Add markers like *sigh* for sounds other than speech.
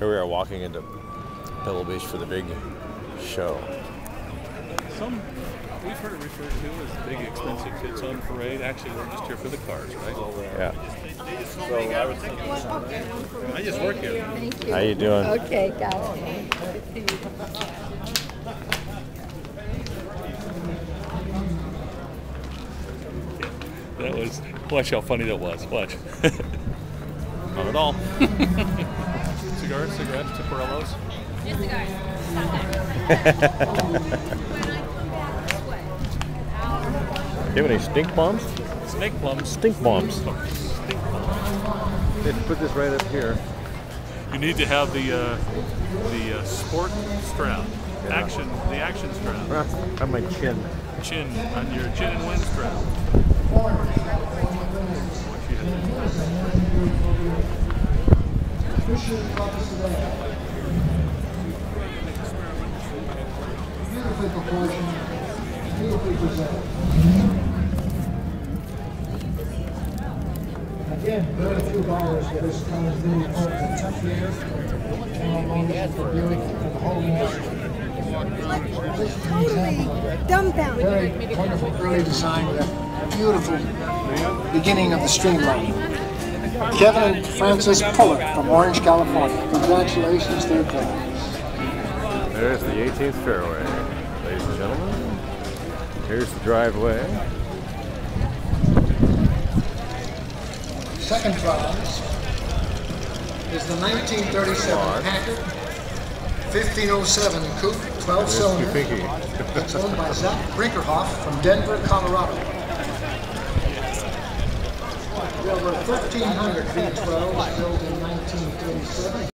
Here we are walking into Pebble Beach for the big show. Some we've heard it referred to as big expensive kids on parade. Actually, we're just here for the cars, right? Yeah. So I was I just work here. Thank you. How you doing? Okay, got it. That was watch how funny that was. Watch. Not at all. *laughs* Cigars, cigarettes, Cigarillos. Just cigars. *laughs* Stop that. when I come back this way, Do you have any stink bombs? Snake plums. Stink bombs. Stink plums. Let's put this right up here. You need to have the uh, the uh, sport strap. Yeah. Action, the action strap. On my chin. Chin on your chin and wind strap. You had- beautifully proportioned, beautifully presented. Again, very few dollars for this kind of little home here. And for Buick and whole industry. totally dumbfounded. Very wonderful early design with a beautiful beginning of the streamlining. Kevin and Francis Pullett from Orange, California. Congratulations, they're grand. There's the 18th fairway, ladies and gentlemen. Here's the driveway. Second prize is the 1937 Packard 1507 Coupe 12 There's cylinder. It's owned by Zach Brinkerhoff from Denver, Colorado. There were 1,300 V-12s built in 1937.